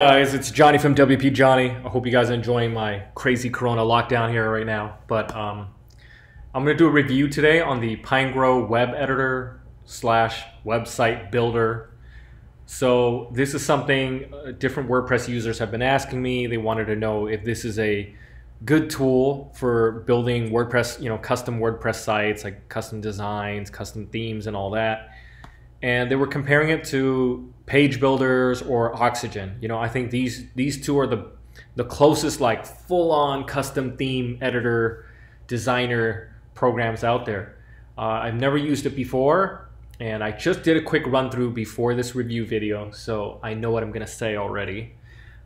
guys, it's Johnny from WP Johnny. I hope you guys are enjoying my crazy Corona lockdown here right now. But um, I'm going to do a review today on the Pinegrow web editor slash website builder. So this is something uh, different WordPress users have been asking me. They wanted to know if this is a good tool for building WordPress, you know, custom WordPress sites like custom designs, custom themes, and all that and they were comparing it to page builders or oxygen you know i think these these two are the the closest like full on custom theme editor designer programs out there uh, i've never used it before and i just did a quick run through before this review video so i know what i'm going to say already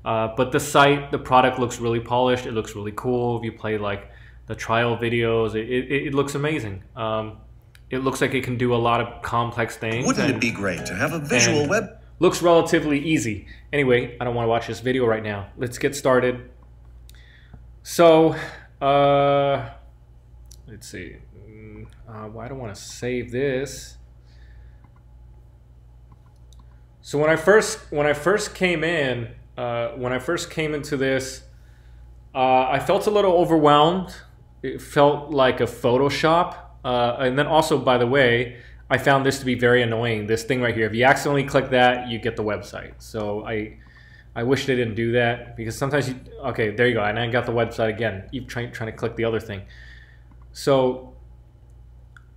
uh, but the site the product looks really polished it looks really cool if you play like the trial videos it, it, it looks amazing um, it looks like it can do a lot of complex things. Wouldn't and, it be great to have a visual web? Looks relatively easy. Anyway, I don't want to watch this video right now. Let's get started. So, uh, let's see. Mm, uh, well, I don't want to save this. So when I first when I first came in, uh, when I first came into this, uh, I felt a little overwhelmed. It felt like a Photoshop uh, and then also, by the way, I found this to be very annoying. This thing right here. If you accidentally click that, you get the website. So I, I wish they didn't do that because sometimes you. Okay, there you go. And I got the website again. You trying trying to click the other thing. So.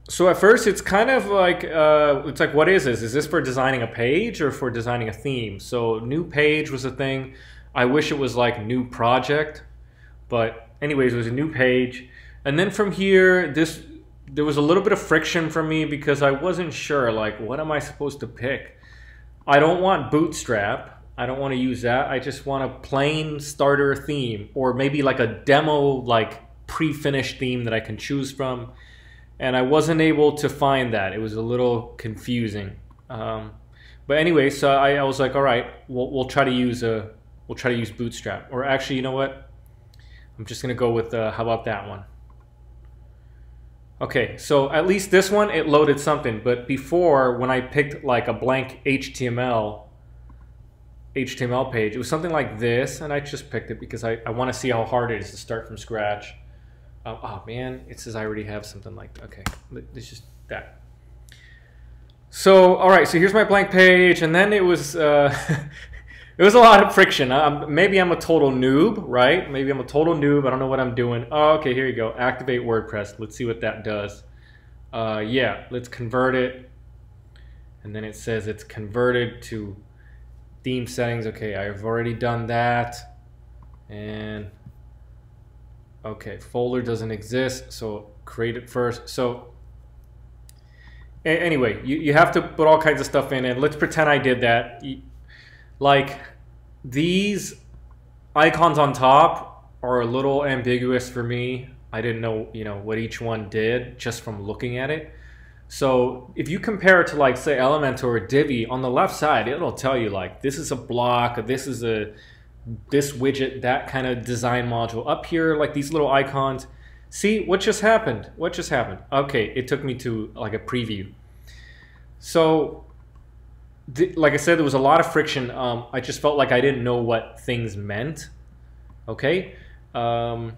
So at first, it's kind of like uh, it's like what is this? Is this for designing a page or for designing a theme? So new page was a thing. I wish it was like new project, but anyways, it was a new page. And then from here, this there was a little bit of friction for me because I wasn't sure, like, what am I supposed to pick? I don't want Bootstrap. I don't want to use that. I just want a plain starter theme or maybe like a demo, like pre-finished theme that I can choose from. And I wasn't able to find that. It was a little confusing. Um, but anyway, so I, I, was like, all right, we'll, we'll try to use a, we'll try to use Bootstrap. Or actually, you know what? I'm just gonna go with, uh, how about that one? Okay, so at least this one, it loaded something. But before, when I picked like a blank HTML, HTML page, it was something like this, and I just picked it because I, I want to see how hard it is to start from scratch. Uh, oh man, it says I already have something like, okay, it's just that. So, all right, so here's my blank page, and then it was, uh, it was a lot of friction. Um, maybe I'm a total noob, right? Maybe I'm a total noob. I don't know what I'm doing. Oh, okay, here you go. Activate WordPress. Let's see what that does. Uh, yeah, let's convert it. And then it says it's converted to theme settings. Okay, I've already done that. And okay, folder doesn't exist, so create it first. So anyway, you, you have to put all kinds of stuff in, and let's pretend I did that like these icons on top are a little ambiguous for me. I didn't know, you know, what each one did just from looking at it. So if you compare it to like say Elementor or Divi, on the left side, it'll tell you like this is a block, this is a this widget, that kind of design module. Up here, like these little icons. See what just happened? What just happened? Okay, it took me to like a preview. So like I said, there was a lot of friction. Um, I just felt like I didn't know what things meant. Okay. Um,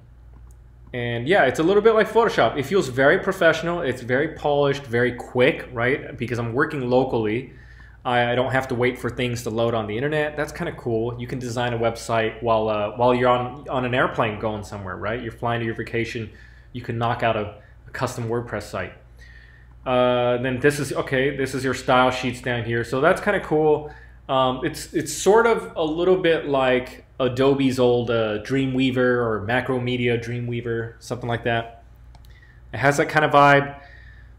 and yeah, it's a little bit like Photoshop. It feels very professional. It's very polished, very quick, right? Because I'm working locally. I, I don't have to wait for things to load on the internet. That's kind of cool. You can design a website while uh, while you're on on an airplane going somewhere, right? You're flying to your vacation. You can knock out a, a custom WordPress site. Uh, then this is okay. This is your style sheets down here. So that's kind of cool. Um, it's it's sort of a little bit like Adobe's old uh, Dreamweaver or Macromedia Dreamweaver, something like that. It has that kind of vibe.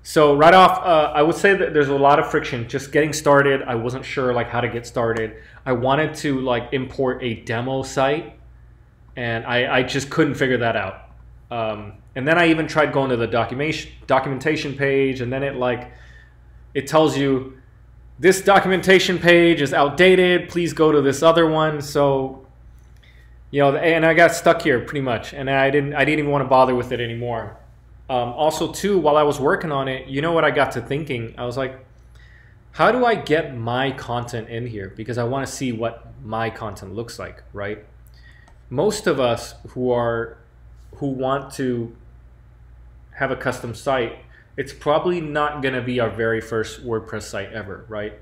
So right off, uh, I would say that there's a lot of friction. Just getting started, I wasn't sure like how to get started. I wanted to like import a demo site, and I, I just couldn't figure that out. Um, and then I even tried going to the documentation documentation page, and then it like it tells you this documentation page is outdated. Please go to this other one. So you know, and I got stuck here pretty much, and I didn't I didn't even want to bother with it anymore. Um, also, too, while I was working on it, you know what I got to thinking? I was like, how do I get my content in here? Because I want to see what my content looks like, right? Most of us who are who want to have a custom site, it's probably not going to be our very first WordPress site ever, right?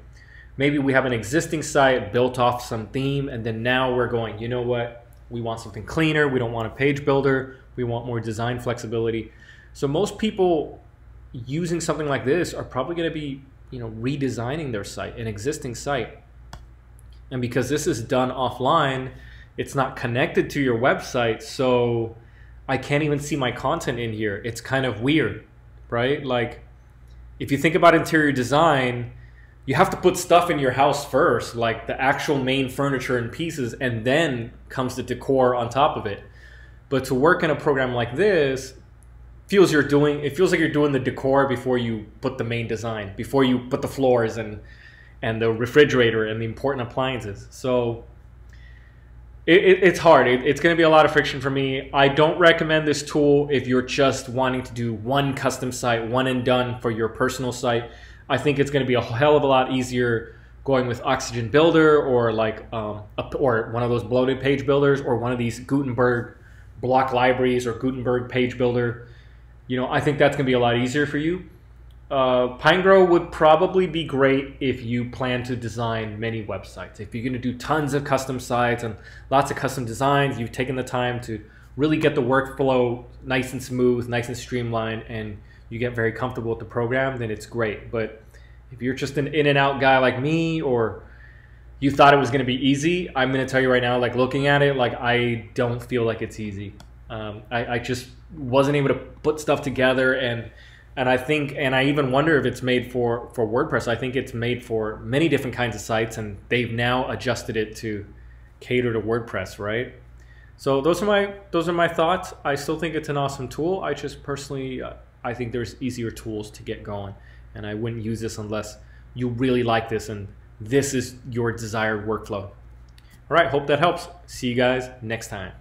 Maybe we have an existing site built off some theme, and then now we're going, you know what? We want something cleaner. We don't want a page builder. We want more design flexibility. So most people using something like this are probably going to be, you know, redesigning their site, an existing site. And because this is done offline, it's not connected to your website, so I can't even see my content in here. It's kind of weird, right? Like if you think about interior design, you have to put stuff in your house first, like the actual main furniture and pieces, and then comes the decor on top of it. But to work in a program like this, feels you're doing it feels like you're doing the decor before you put the main design, before you put the floors and and the refrigerator and the important appliances. So it, it, it's hard. It, it's going to be a lot of friction for me. I don't recommend this tool if you're just wanting to do one custom site, one and done for your personal site. I think it's going to be a hell of a lot easier going with Oxygen Builder or like um, a, or one of those bloated page builders or one of these Gutenberg block libraries or Gutenberg page builder. You know, I think that's going to be a lot easier for you. Uh, Pinegrow would probably be great if you plan to design many websites. If you're going to do tons of custom sites and lots of custom designs, you've taken the time to really get the workflow nice and smooth, nice and streamlined, and you get very comfortable with the program, then it's great. But if you're just an in and out guy like me, or you thought it was going to be easy, I'm going to tell you right now, like looking at it, like I don't feel like it's easy. Um, I, I just wasn't able to put stuff together and and I think and I even wonder if it's made for for WordPress. I think it's made for many different kinds of sites and they've now adjusted it to cater to WordPress, right? So those are my those are my thoughts. I still think it's an awesome tool. I just personally uh, I think there's easier tools to get going, and I wouldn't use this unless you really like this and this is your desired workflow. All right, hope that helps. See you guys next time.